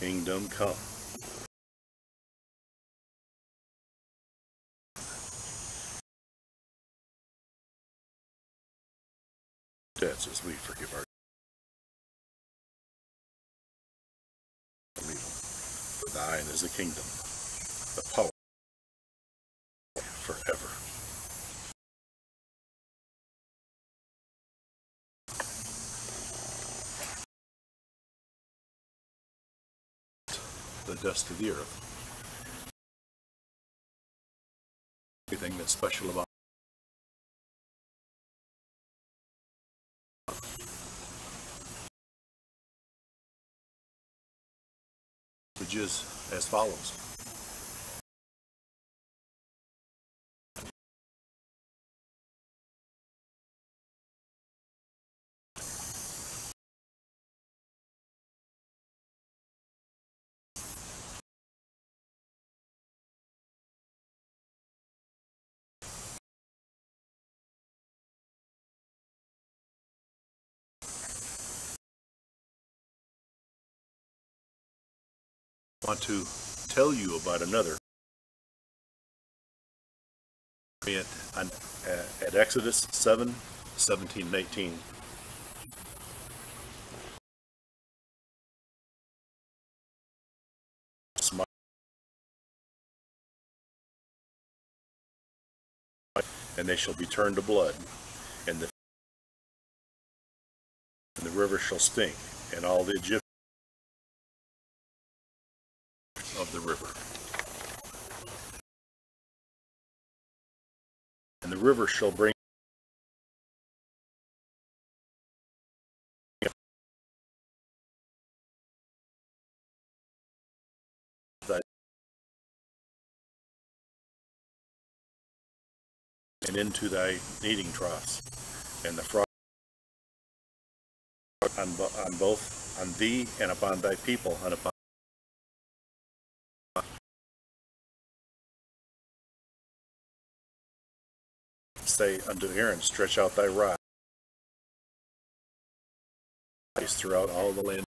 Kingdom come. Debts as we forgive our For thine is the kingdom, the power, forever. The dust of the earth. Everything that's special about messages as follows. Want to tell you about another at, uh, at Exodus 7, 17 and 18. And they shall be turned to blood, and the, and the river shall stink, and all the Egyptians the river. And the river shall bring and into thy kneading troughs, and the frost on, on both on thee and upon thy people and upon say unto Aaron, Stretch out thy rod throughout all the land.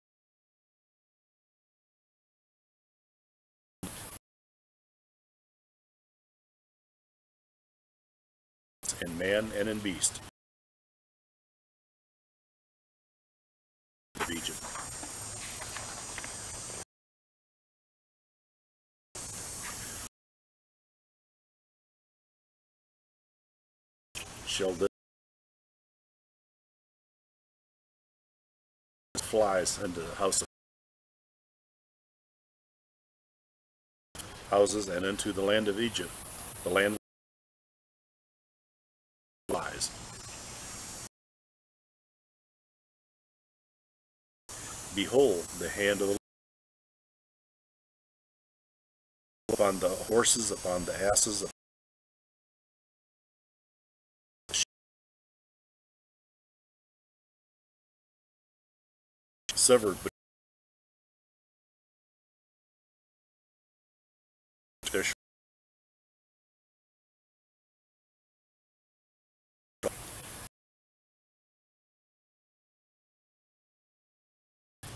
In man and in beast Egypt. Flies into the house of houses and into the land of Egypt, the land flies. Behold, the hand of the upon the horses, upon the asses, severed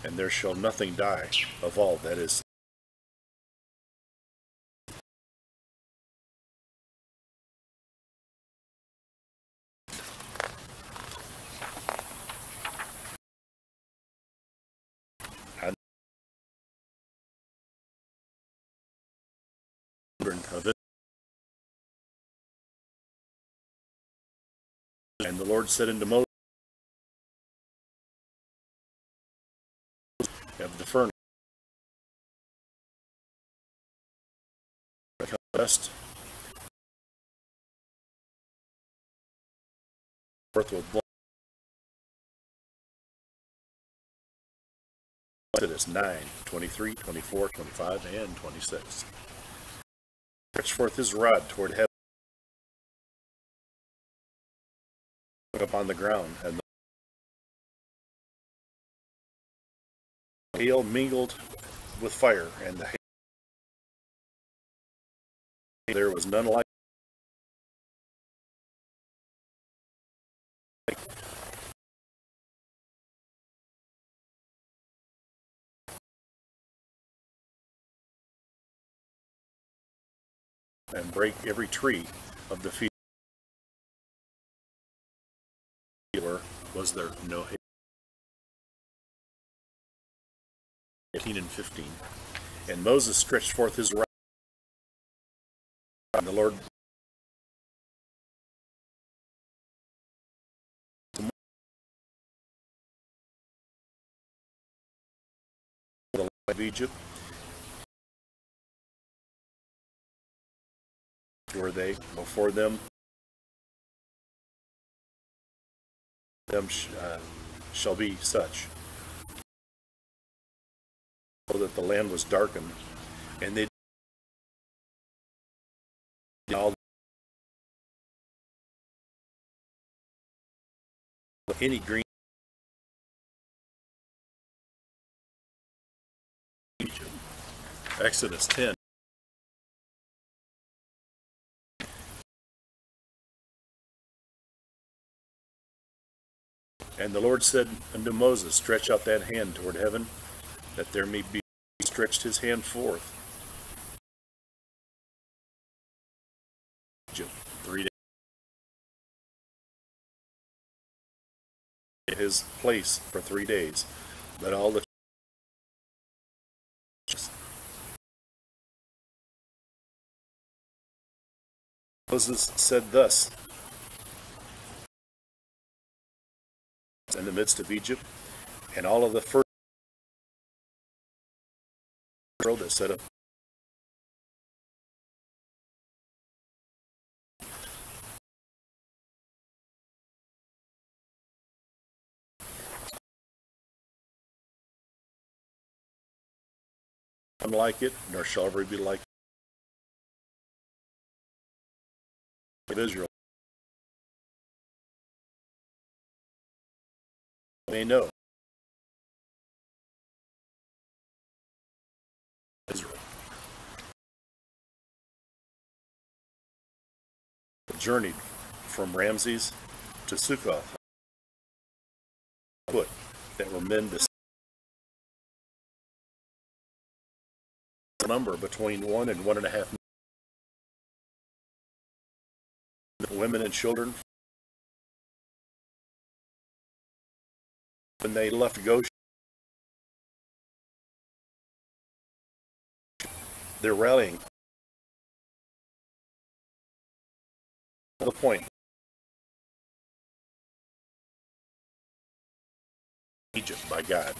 and there shall nothing die of all that is of it. And the Lord said unto Moses, of the furnace, dust, with blood. Exodus 9, 23, 24, 25, and 26 stretched forth his rod toward heaven upon the ground, and the hail mingled with fire, and the hail there was none like and break every tree of the field. Was there no 18 and 15. And Moses stretched forth his right and the Lord the of Egypt were they before them them sh- uh, shall be such so that the land was darkened and they all any green. Exodus 10 And the Lord said unto Moses, Stretch out that hand toward heaven, that there may be He stretched his hand forth. Three days. His place for three days. But all the Moses said thus in the midst of Egypt, and all of the first that set up unlike it, nor shall ever be like of Israel. They know. Journeyed from Ramses to Sukkoth. Foot that were men to number between one and one and a half women and children when they left Goshen. They're rallying. The point. Egypt by God.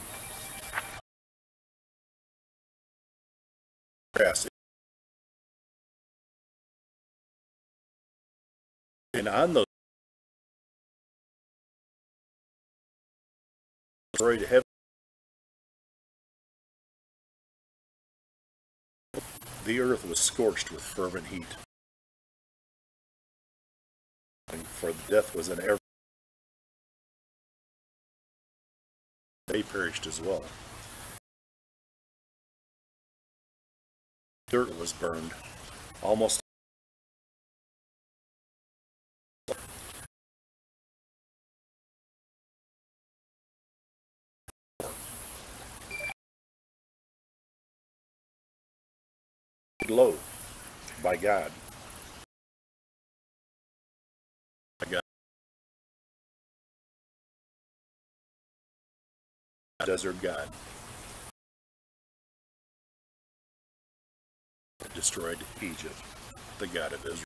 And on those destroyed heaven. The earth was scorched with fervent heat. For death was in every they perished as well. Dirt was burned, almost low by God. By God. Desert God. Destroyed Egypt, the God of Israel.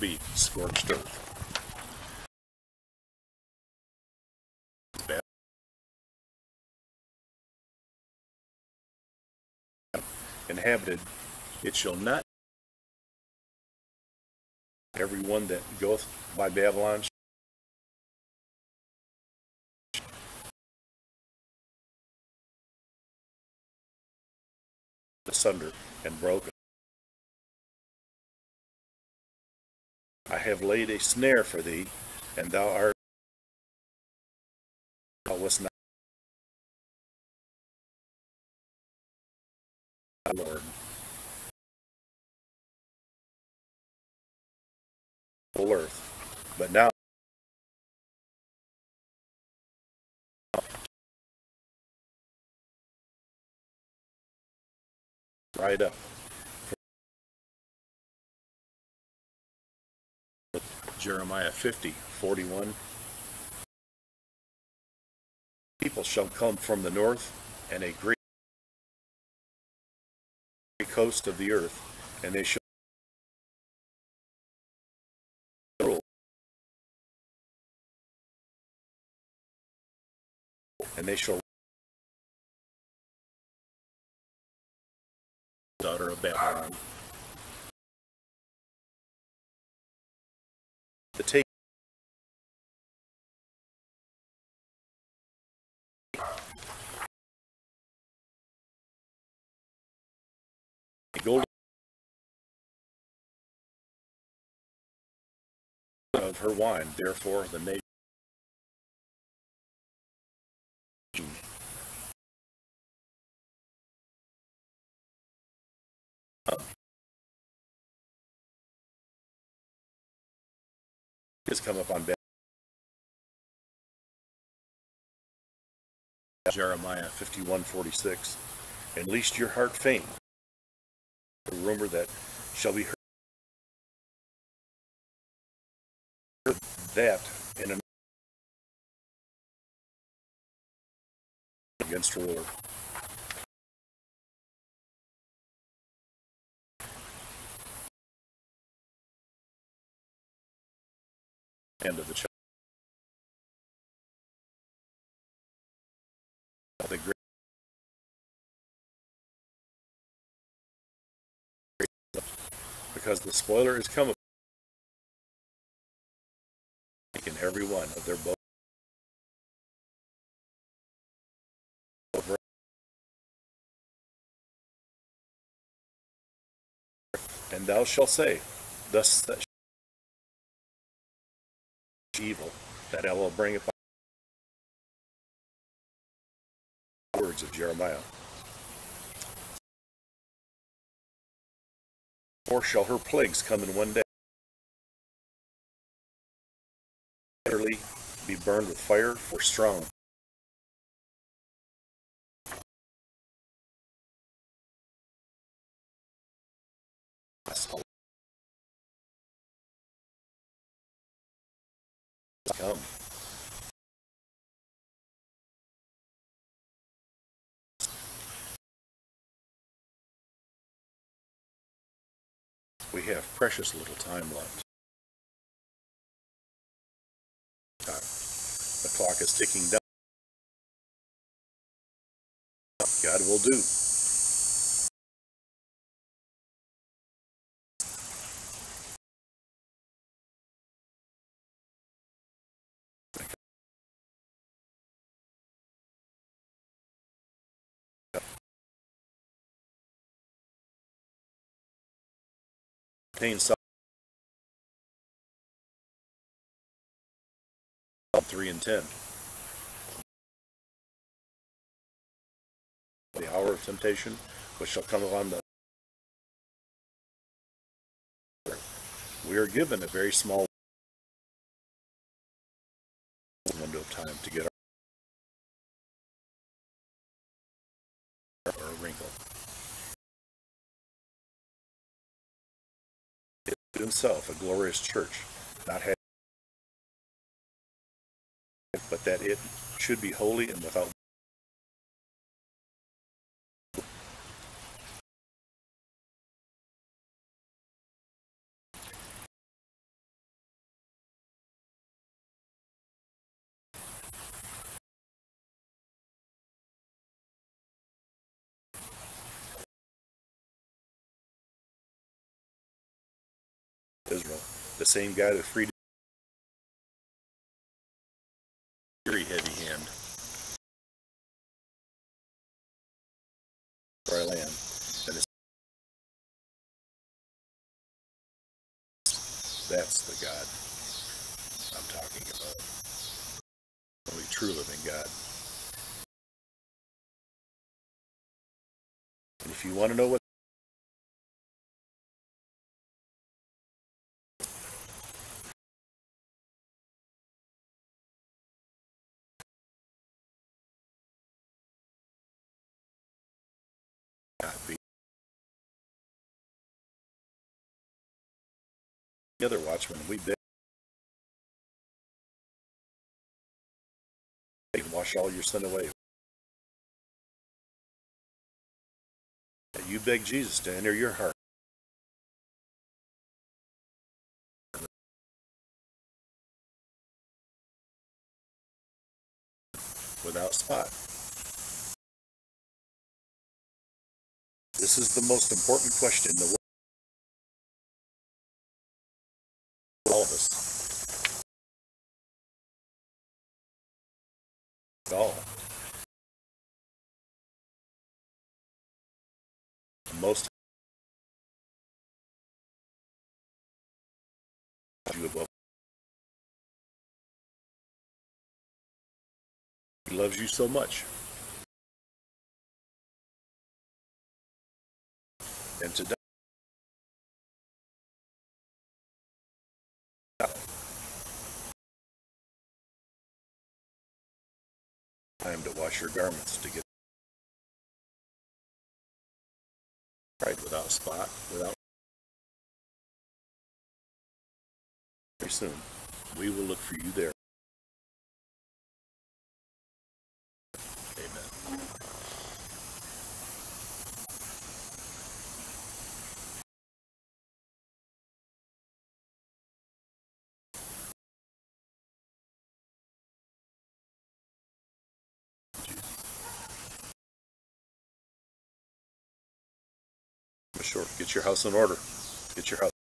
Be scorched earth. Inhabited, it shall not every one that goeth by Babylon asunder and broken. I have laid a snare for thee, and thou art Lord. Whole earth. But now right up. Jeremiah 50, 41. People shall come from the north, and a great coast of the earth, and they shall. And they shall daughter of Babylon. Of her wine, therefore the nation has come upon Babylon. Jeremiah 51:46. And least your heart faint. The rumor that shall be heard that in an against her Lord. End of the chapter. The great because the spoiler is come in every one of their both and thou shalt say thus that evil that I will bring upon words of Jeremiah. Or shall her plagues come in one day? Be burned with fire for strong. Come. We have precious little time left. Clock is ticking down. God will do. Some three and ten. The hour of temptation, which shall come upon the. We are given a very small window of time to get our, our wrinkle. himself a glorious church, not having, but that it should be holy and without. Israel, the same God who freed very heavy hand for our land. And it's, that's the God I'm talking about. Only true living God. And if you want to know what other watchmen, we beg wash all your sin away. You beg Jesus to enter your heart. Without spot. This is the most important question the world. Above. He loves you so much. And today, time to wash your garments to get right without spot, without. Very soon, we will look for you there. Amen. Sure. Get your house in order. Get your house.